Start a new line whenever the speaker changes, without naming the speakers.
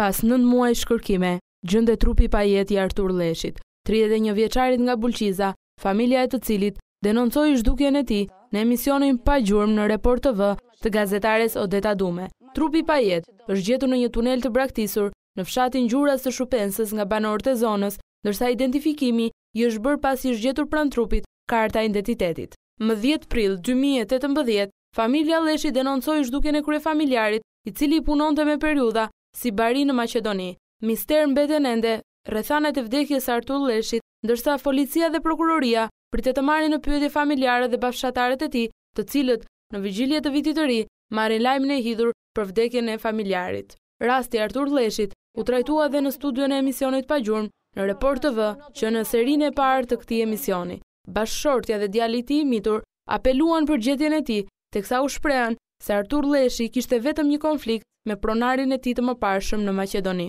Pas nëntë muajsh kërkime, gjendet trupi pa jetë i Artur Lleshit, tridhjetë e një vjeçarit nga Bulqiza, familja e të cilit denoncoi zhdukjen e tij në emisionin Pa Gjurmë në Report TV të gazetares Odeta Dume. Trupi pa jetë është gjetur në një tunel të braktisur në fshatin Gjuras të Shupensës nga banorët e zonës, ndërsa identifikimi i është bërë pasi është gjetur pranë trupit karta e identitetit. Më dhjetë prill dy mijë e tetëmbëdhjetë, familja Lleshi denoncoi zhdukjen e kryefamiljarit, i cili punonte me periudha, si bari në Maqedoni. Mister mbeten ende rrethanat e vdekjes së Artur Lleshit, ndërsa Policia dhe Prokuroria pritet të marrin në pyetje familjarët dhe bashkëfshatarët e tij, të cilët, në vigjilje të Vitit të Ri, marrin lajmin e hidhur për vdekjen e familjarit. Rasti i Artur Lleshit u trajtua edhe në studion e emisionit Pa Gjurmë në Report TV, që në serinë e parë të këtij emisioni. Bashkëshortja dhe djali i tij i mitur apeluan për gjetjen e tij, teksa u shprehën se Artur Lleshi kishte vetëm një konflikt me pronarin e tij të mëparshëm në Maqedoni.